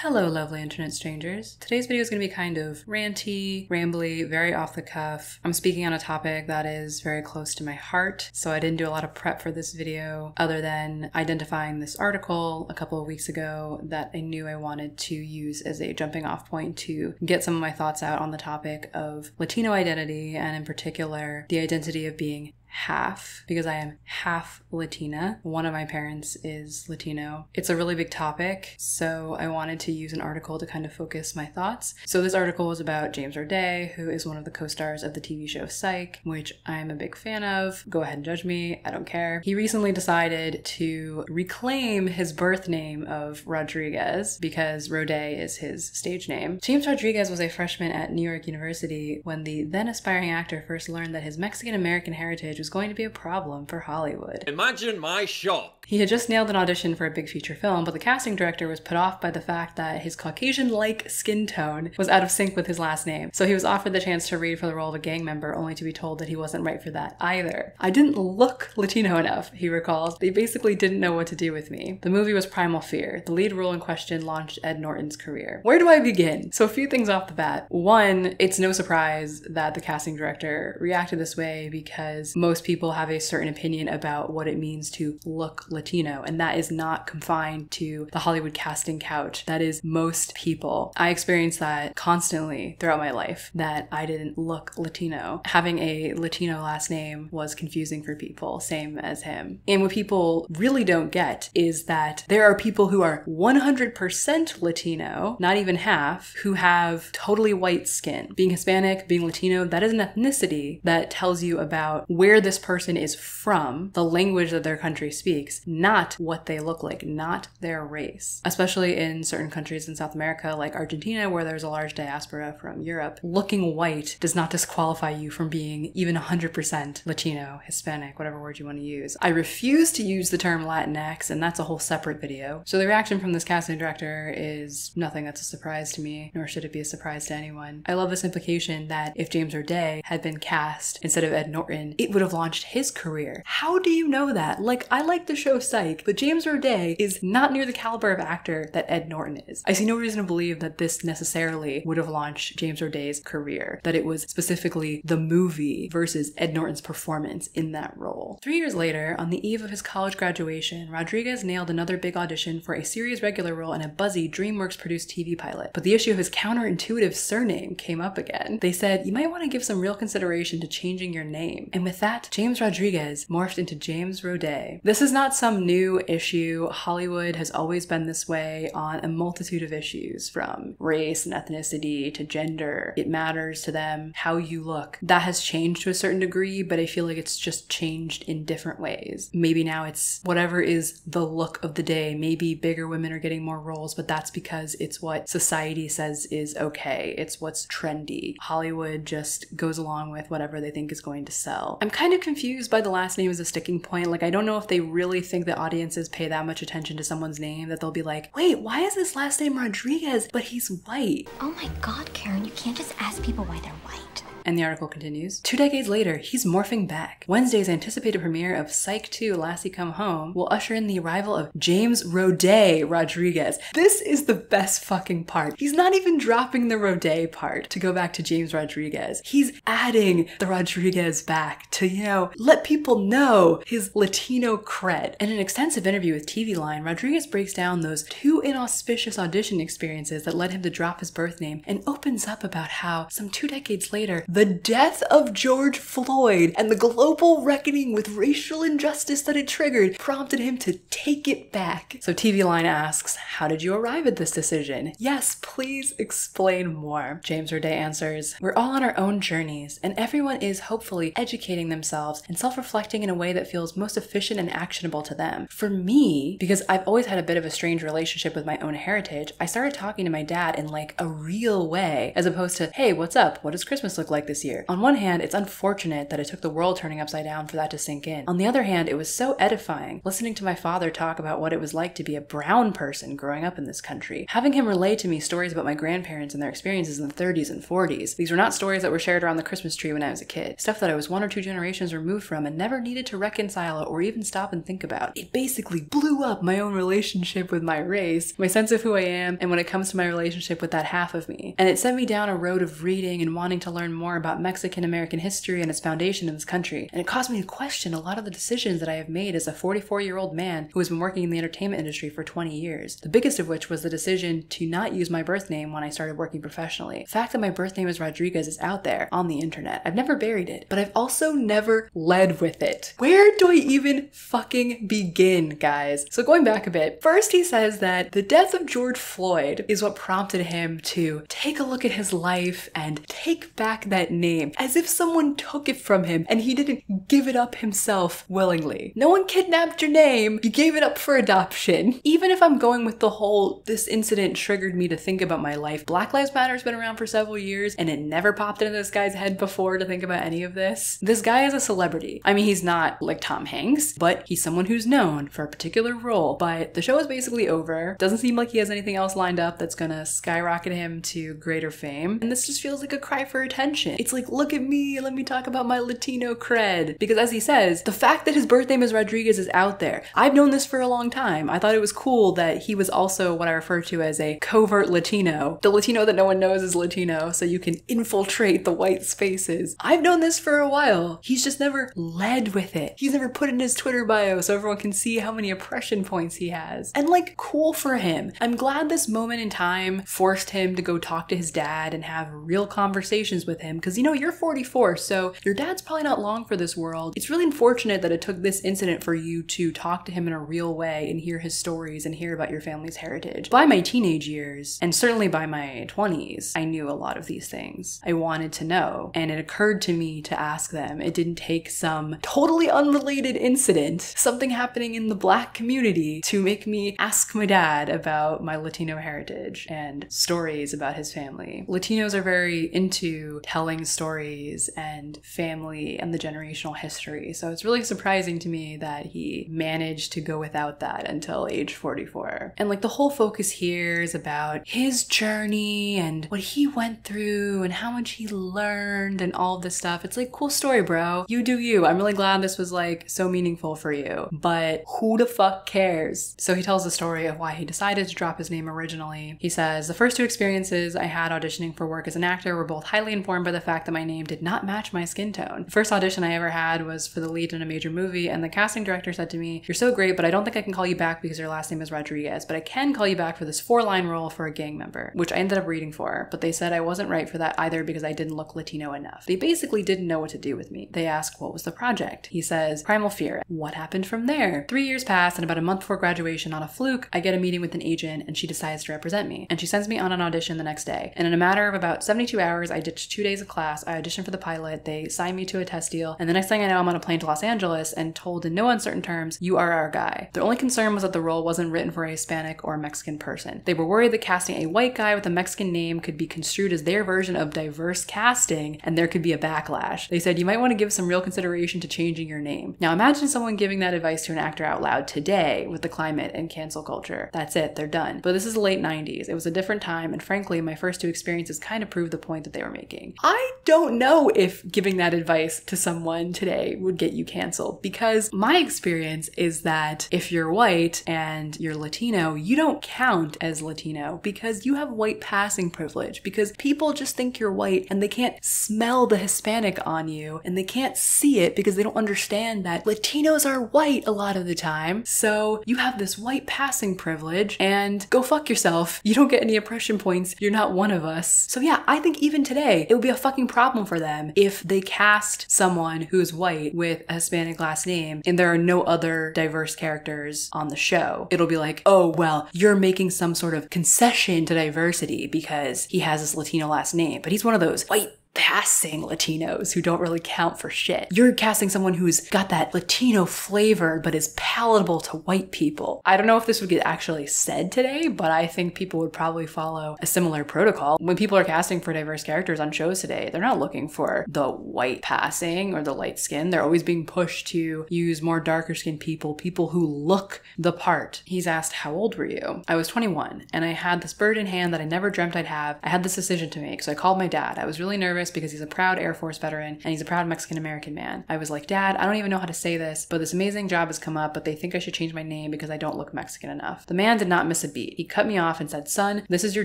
Hello, lovely internet strangers. Today's video is going to be kind of ranty, rambly, very off the cuff. I'm speaking on a topic that is very close to my heart, so I didn't do a lot of prep for this video other than identifying this article a couple of weeks ago that I knew I wanted to use as a jumping off point to get some of my thoughts out on the topic of Latino identity and, in particular, the identity of being half because I am half Latina. One of my parents is Latino. It's a really big topic, so I wanted to use an article to kind of focus my thoughts. So this article was about James Roday, who is one of the co-stars of the TV show Psych, which I'm a big fan of. Go ahead and judge me, I don't care. He recently decided to reclaim his birth name of Rodriguez because Roday is his stage name. James Rodriguez was a freshman at New York University when the then aspiring actor first learned that his Mexican American heritage was going to be a problem for Hollywood. Imagine my shock. He had just nailed an audition for a big feature film, but the casting director was put off by the fact that his Caucasian like skin tone was out of sync with his last name. So he was offered the chance to read for the role of a gang member, only to be told that he wasn't right for that either. I didn't look Latino enough, he recalls. They basically didn't know what to do with me. The movie was Primal Fear. The lead role in question launched Ed Norton's career. Where do I begin? So, a few things off the bat. One, it's no surprise that the casting director reacted this way because most people have a certain opinion about what it means to look Latino, and that is not confined to the Hollywood casting couch. That is most people. I experienced that constantly throughout my life that I didn't look Latino. Having a Latino last name was confusing for people, same as him. And what people really don't get is that there are people who are 100% Latino, not even half, who have totally white skin. Being Hispanic, being Latino, that is an ethnicity that tells you about where this person is from, the language that their country speaks, not what they look like, not their race. Especially in certain countries in South America, like Argentina, where there's a large diaspora from Europe, looking white does not disqualify you from being even 100% Latino, Hispanic, whatever word you want to use. I refuse to use the term Latinx, and that's a whole separate video. So the reaction from this casting director is nothing that's a surprise to me, nor should it be a surprise to anyone. I love this implication that if James Roday had been cast instead of Ed Norton, it would have launched his career. How do you know that? Like, I like the show Psych, but James Roday is not near the caliber of actor that Ed Norton is. I see no reason to believe that this necessarily would have launched James Roday's career, that it was specifically the movie versus Ed Norton's performance in that role. Three years later, on the eve of his college graduation, Rodriguez nailed another big audition for a series regular role in a buzzy DreamWorks produced TV pilot. But the issue of his counterintuitive surname came up again. They said, you might want to give some real consideration to changing your name. And with that, James Rodriguez morphed into James Roday. This is not some new issue. Hollywood has always been this way on a multitude of issues, from race and ethnicity to gender. It matters to them how you look. That has changed to a certain degree, but I feel like it's just changed in different ways. Maybe now it's whatever is the look of the day. Maybe bigger women are getting more roles, but that's because it's what society says is okay. It's what's trendy. Hollywood just goes along with whatever they think is going to sell. I'm kind of confused by the last name as a sticking point. Like, I don't know if they really think that audiences pay that much attention to someone's name that they'll be like, wait, why is this last name Rodriguez, but he's white? Oh my god, Karen, you can't just ask people why they're white. And the article continues. Two decades later, he's morphing back. Wednesday's anticipated premiere of Psych 2 Lassie Come Home will usher in the arrival of James Roday Rodriguez. This is the best fucking part. He's not even dropping the Roday part to go back to James Rodriguez. He's adding the Rodriguez back to, you know, let people know his Latino cred. In an extensive interview with TV Line, Rodriguez breaks down those two inauspicious audition experiences that led him to drop his birth name and opens up about how, some two decades later, the death of George Floyd and the global reckoning with racial injustice that it triggered prompted him to take it back. So TV Line asks, How did you arrive at this decision? Yes, please explain more. James Roday answers, We're all on our own journeys, and everyone is hopefully educating themselves and self reflecting in a way that feels most efficient and actionable to them. For me, because I've always had a bit of a strange relationship with my own heritage, I started talking to my dad in like a real way, as opposed to, Hey, what's up? What does Christmas look like this year? On one hand, it's unfortunate that it took the world turning upside down for that to sink in. On the other hand, it was so edifying listening to my father talk about what it was like to be a brown person growing up in this country. Having him relay to me stories about my grandparents and their experiences in the 30s and 40s. These were not stories that were shared around the Christmas tree when I was a kid. Stuff that I was one or two generations removed from and never needed to reconcile or even stop and think about. It basically blew up my own relationship with my race, my sense of who I am, and when it comes to my relationship with that half of me. And it sent me down a road of reading and wanting to learn more about Mexican American history and its foundation in this country. And it caused me to question a lot of the decisions that I have made as a 44 year old man who has been working in the entertainment industry for 20 years. The biggest of which was the decision to not use my birth name when I started working professionally. The fact that my birth name is Rodriguez is out there on the internet. I've never buried it, but I've also never led with it. Where do I even fucking begin, guys? So going back a bit, first he says that the death of George Floyd is what prompted him to take a look at his life and take back that name as if someone took it from him and he didn't give it up himself willingly. No one kidnapped your name, you gave it up for adoption. Even if I'm going with the whole this incident triggered me to think about my life, Black Lives Matter's been around for several years and it never popped into this guy's head before to think about any of this. This guy is a celebrity. I mean, he's not like Tom Hanks, but he's someone who's known for a particular role. But the show is basically over. Doesn't seem like he has anything else lined up that's gonna skyrocket him to greater fame. And this just feels like a cry for attention. It's like, look at me, let me talk about my Latino cred. Because as he says, the fact that his birth name is Rodriguez is out there. I've known this for a long time. I thought it was cool that he was also what I refer to as a covert Latino. The Latino that no one knows is Latino, so you can infiltrate the white spaces. I've known this for a while. He's just never led with it. He's never put in his Twitter bio so everyone can see how many oppression points he has. And like, cool for him. I'm glad this moment in time forced him to go talk to his dad and have real conversations with him because you know, you're 44, so your dad's probably not long for this world. It's really unfortunate that it took this incident for you to talk to him in a real way and hear his stories and hear about your family's heritage. By my teenage years, and certainly by my 20s, I knew a lot of these things. I wanted to know, and it occurred to me to ask them. It take some totally unrelated incident, something happening in the black community, to make me ask my dad about my Latino heritage and stories about his family. Latinos are very into telling stories and family and the generational history, so it's really surprising to me that he managed to go without that until age 44. And like the whole focus here is about his journey and what he went through and how much he learned and all this stuff. It's like, cool story, bro. You do you. I'm really glad this was like so meaningful for you. But who the fuck cares? So he tells the story of why he decided to drop his name originally. He says, The first two experiences I had auditioning for work as an actor were both highly informed by the fact that my name did not match my skin tone. The first audition I ever had was for the lead in a major movie, and the casting director said to me, You're so great, but I don't think I can call you back because your last name is Rodriguez, but I can call you back for this four line role for a gang member, which I ended up reading for, but they said I wasn't right for that either because I didn't look Latino enough. They basically didn't know what to do with me. They asked, What was the project? He says, Primal Fear. What happened from there? Three years pass, and about a month before graduation, on a fluke, I get a meeting with an agent, and she decides to represent me. And she sends me on an audition the next day. And in a matter of about 72 hours, I ditched two days of class. I auditioned for the pilot. They signed me to a test deal. And the next thing I know, I'm on a plane to Los Angeles and told in no uncertain terms, You are our guy. Their only concern was that the role wasn't written for a Hispanic or Mexican person. They were worried that casting a white guy with a Mexican name could be construed as their version of diverse casting, and there could be a backlash. They said you might want to give some real consideration to changing your name. Now imagine someone giving that advice to an actor out loud today with the climate and cancel culture. That's it, they're done. But this is the late 90s. It was a different time, and frankly, my first two experiences kind of proved the point that they were making. I don't know if giving that advice to someone today would get you canceled because my experience is that if you're white and you're Latino, you don't count as Latino because you have white passing privilege because people just think you're white and they can't smell the Hispanic on you and they can't see it because they don't understand that Latinos are white a lot of the time. So you have this white passing privilege and go fuck yourself. You don't get any oppression points. You're not one of us. So yeah, I think even today it would be a fucking problem for them if they cast someone who's white with a Hispanic last name and there are no other diverse characters on the show. It'll be like, oh, well, you're making some sort of concession to diversity because he has this Latino last name, but he's one of those white passing Latinos who don't really count for shit. You're casting someone who's got that Latino flavor but is palatable to white people. I don't know if this would get actually said today, but I think people would probably follow a similar protocol. When people are casting for diverse characters on shows today, they're not looking for the white passing or the light skin. They're always being pushed to use more darker skinned people, people who look the part. He's asked, How old were you? I was 21 and I had this bird in hand that I never dreamt I'd have. I had this decision to make, so I called my dad. I was really nervous Because he's a proud Air Force veteran and he's a proud Mexican American man. I was like, Dad, I don't even know how to say this, but this amazing job has come up, but they think I should change my name because I don't look Mexican enough. The man did not miss a beat. He cut me off and said, Son, this is your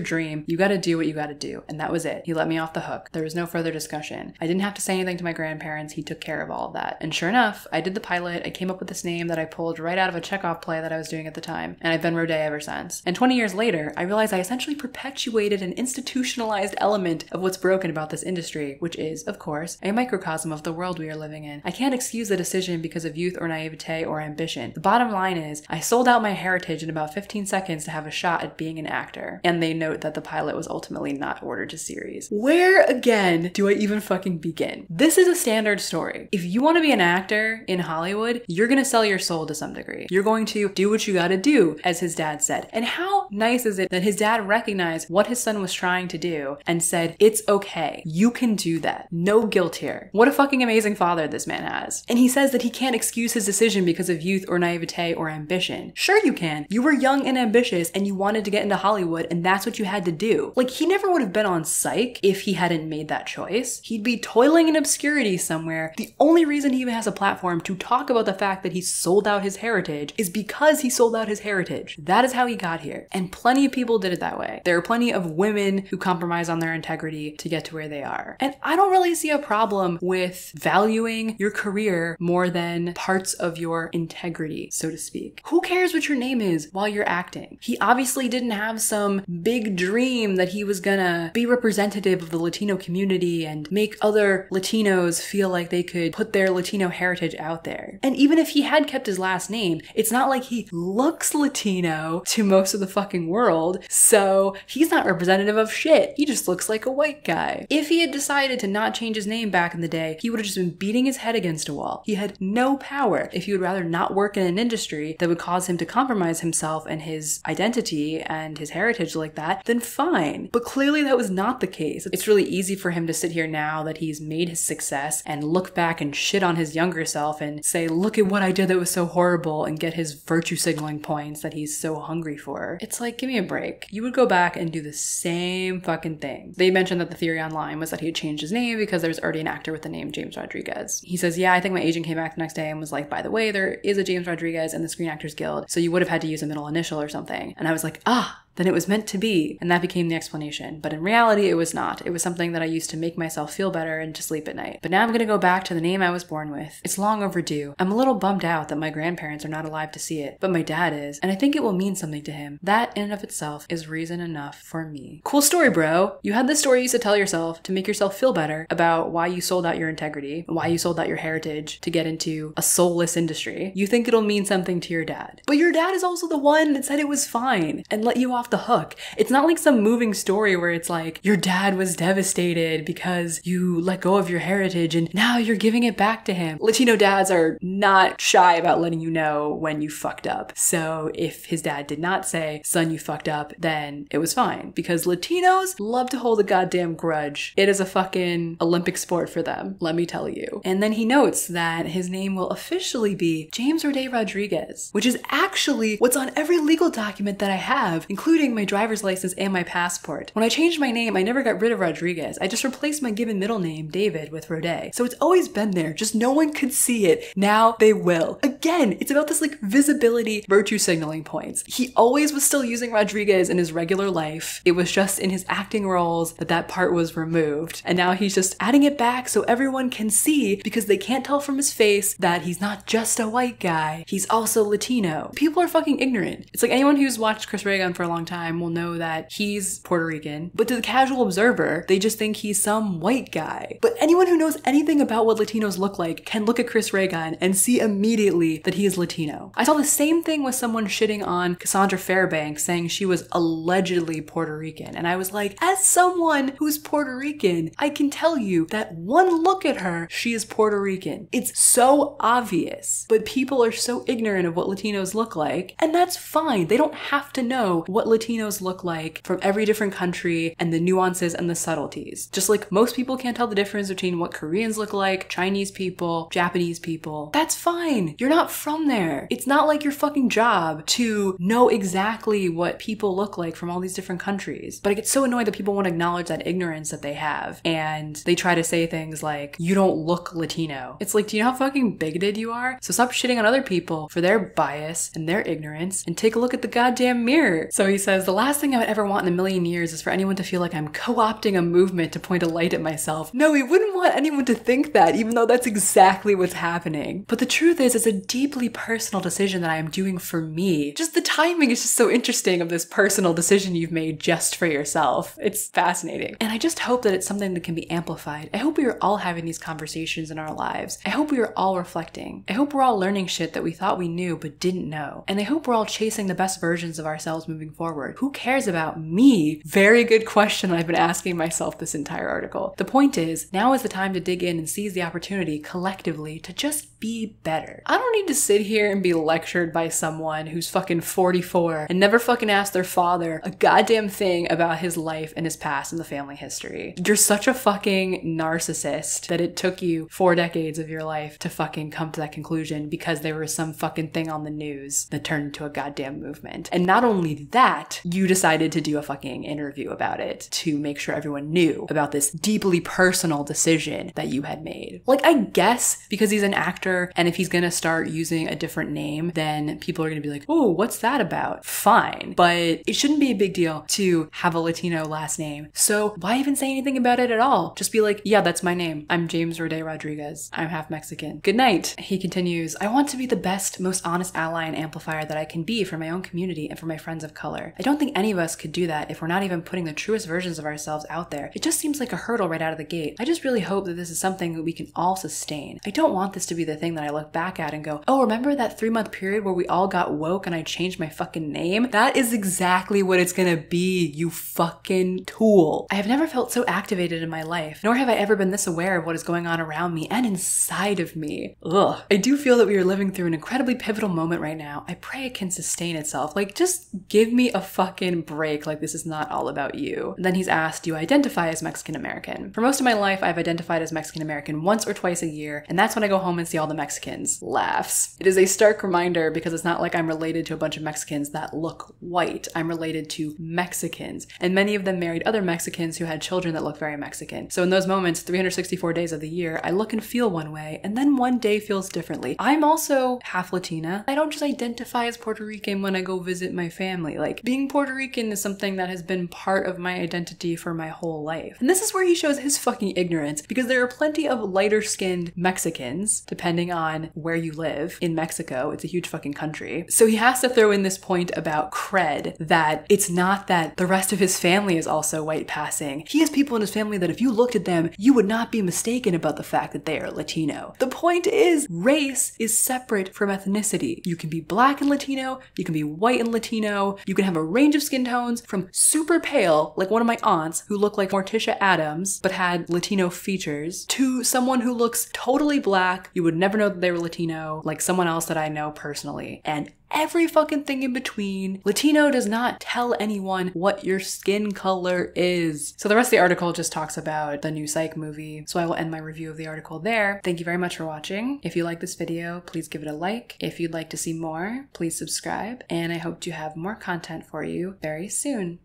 dream. You gotta do what you gotta do. And that was it. He let me off the hook. There was no further discussion. I didn't have to say anything to my grandparents. He took care of all of that. And sure enough, I did the pilot. I came up with this name that I pulled right out of a Chekhov play that I was doing at the time. And I've been Roday ever since. And 20 years later, I realized I essentially perpetuated an institutionalized element of what's broken about this industry, which is, of course, a microcosm of the world we are living in. I can't excuse the decision because of youth or naivete or ambition. The bottom line is, I sold out my heritage in about 15 seconds to have a shot at being an actor. And they note that the pilot was ultimately not ordered to series. Where again do I even fucking begin? This is a standard story. If you want to be an actor in Hollywood, you're gonna sell your soul to some degree. You're going to do what you gotta do, as his dad said. And how nice is it that his dad recognized what his son was trying to do and said, It's okay. You can do that. No guilt here. What a fucking amazing father this man has. And he says that he can't excuse his decision because of youth or naivete or ambition. Sure, you can. You were young and ambitious and you wanted to get into Hollywood, and that's what you had to do. Like, he never would have been on psych if he hadn't made that choice. He'd be toiling in obscurity somewhere. The only reason he even has a platform to talk about the fact that he sold out his heritage is because he sold out his heritage. That is how he got here. And plenty of people did it that way. There are plenty of women who compromise on their integrity to get to where they are. And I don't really see a problem with valuing your career more than parts of your integrity, so to speak. Who cares what your name is while you're acting? He obviously didn't have some big dream that he was gonna be representative of the Latino community and make other Latinos feel like they could put their Latino heritage out there. And even if he had kept his last name, it's not like he looks Latino to most of the fucking world, so he's not representative of shit. He just looks like a white guy. If he had decided to not change his name back in the day, he would have just been beating his head against a wall. He had no power. If he would rather not work in an industry that would cause him to compromise himself and his identity and his heritage like that, then fine. But clearly that was not the case. It's really easy for him to sit here now that he's made his success and look back and shit on his younger self and say, look at what I did that was so horrible and get his virtue signaling points that he's so hungry for. It's like, give me a break. You would go back and do the same fucking thing. They mentioned that the theory online was that he had changed his name because there was already an actor with the name James Rodriguez. He says, yeah, I think my agent came back the next day and was like, by the way, there is a James Rodriguez in the Screen Actors Guild, so you would have had to use a middle initial or something. And I was like, ah, then it was meant to be, and that became the explanation. But in reality, it was not. It was something that I used to make myself feel better and to sleep at night. But now I'm gonna go back to the name I was born with. It's long overdue. I'm a little bummed out that my grandparents are not alive to see it, but my dad is, and I think it will mean something to him. That in and of itself is reason enough for me. Cool story, bro. You had this story you used to tell yourself to make yourself feel better about why you sold out your integrity, why you sold out your heritage to get into a soulless industry. You think it'll mean something to your dad. But your dad is also the one that said it was fine and let you off the hook. It's not like some moving story where it's like your dad was devastated because you let go of your heritage and now you're giving it back to him. Latino dads are not shy about letting you know when you fucked up. So if his dad did not say, son, you fucked up, then it was fine because Latinos love to hold a goddamn grudge. It is a fucking Olympic sport for them, let me tell you. And then he notes that his name will officially be James Roday Rodriguez, which is actually what's on every legal document that I have, including my driver's license and my passport. When I changed my name, I never got rid of Rodriguez. I just replaced my given middle name, David, with Roday. So it's always been there, just no one could see it. Now they will. Again, it's about this like visibility virtue signaling points. He always was still using Rodriguez in his regular life. It was just in his acting roles that that part was removed. And now he's just adding it back so everyone can see because they can't tell from his face that he's not just a white guy, he's also Latino. People are fucking ignorant. It's like anyone who's watched Chris Reagan for a long time will know that he's Puerto Rican, but to the casual observer, they just think he's some white guy. But anyone who knows anything about what Latinos look like can look at Chris Reagan and see immediately that he is Latino. I saw the same thing with someone shitting on Cassandra Fairbanks saying she was allegedly Puerto Rican. And I was like, as someone who's Puerto Rican, I can tell you that one look at her, she is Puerto Rican. It's so obvious, but people are so ignorant of what Latinos look like, and that's fine. They don't have to know what Latinos look like from every different country and the nuances and the subtleties. Just like most people can't tell the difference between what Koreans look like, Chinese people, Japanese people. That's fine. You're not from there. It's not like your fucking job to know exactly what people look like from all these different countries. But I get so annoyed that people won't acknowledge that ignorance that they have. And they try to say things like, you don't look Latino. It's like, do you know how fucking bigoted you are? So stop shitting on other people for their bias and their ignorance and take a look at the goddamn mirror. So he says, the last thing I would ever want in a million years is for anyone to feel like I'm co opting a movement to point a light at myself. No, we wouldn't want anyone to think that, even though that's exactly what's happening. But the truth is, it's a deeply personal decision that I am doing for me. Just the timing is just so interesting of this personal decision you've made just for yourself. It's fascinating. And I just hope that it's something that can be amplified. I hope we are all having these conversations in our lives. I hope we are all reflecting. I hope we're all learning shit that we thought we knew but didn't know. And I hope we're all chasing the best versions of ourselves moving forward. Who cares about me? Very good question I've been asking myself this entire article. The point is, now is the time to dig in and seize the opportunity collectively to just be better. I don't need to sit here and be lectured by someone who's fucking 44 and never fucking asked their father a goddamn thing about his life and his past and the family history. You're such a fucking narcissist that it took you four decades of your life to fucking come to that conclusion because there was some fucking thing on the news that turned into a goddamn movement. And not only that, you decided to do a fucking interview about it to make sure everyone knew about this deeply personal decision that you had made. Like, I guess because he's an actor and if he's gonna start using a different name, then people are gonna be like, oh, what's that about? Fine. But it shouldn't be a big deal to have a Latino last name. So why even say anything about it at all? Just be like, yeah, that's my name. I'm James Roday Rodriguez. I'm half Mexican. Good night. He continues, I want to be the best, most honest ally and amplifier that I can be for my own community and for my friends of color. I don't think any of us could do that if we're not even putting the truest versions of ourselves out there. It just seems like a hurdle right out of the gate. I just really hope that this is something that we can all sustain. I don't want this to be the thing that I look back at and go, oh, remember that three month period where we all got woke and I changed my fucking name? That is exactly what it's gonna be, you fucking tool. I have never felt so activated in my life, nor have I ever been this aware of what is going on around me and inside of me. Ugh. I do feel that we are living through an incredibly pivotal moment right now. I pray it can sustain itself. Like, just give me a fucking break. Like, this is not all about you. Then he's asked, Do you identify as Mexican American? For most of my life, I've identified as Mexican American once or twice a year, and that's when I go home and see all the Mexicans. Laughs. It is a stark reminder because it's not like I'm related to a bunch of Mexicans that look white. I'm related to Mexicans, and many of them married other Mexicans who had children that look very Mexican. So in those moments, 364 days of the year, I look and feel one way, and then one day feels differently. I'm also half Latina. I don't just identify as Puerto Rican when I go visit my family. Like, being Puerto Rican is something that has been part of my identity for my whole life. And this is where he shows his fucking ignorance because there are plenty of lighter skinned Mexicans, depending on where you live in Mexico. It's a huge fucking country. So he has to throw in this point about cred that it's not that the rest of his family is also white passing. He has people in his family that if you looked at them, you would not be mistaken about the fact that they are Latino. The point is, race is separate from ethnicity. You can be black and Latino, you can be white and Latino, you can have a range of skin tones from super pale, like one of my aunts who looked like Morticia Addams but had Latino features, to someone who looks totally black. You would never know that they were Latino, like someone else that I know personally. And every fucking thing in between. Latino does not tell anyone what your skin color is. So the rest of the article just talks about the new Psych movie. So I will end my review of the article there. Thank you very much for watching. If you like this video, please give it a like. If you'd like to see more, please subscribe. And I hope to have more content for you very soon.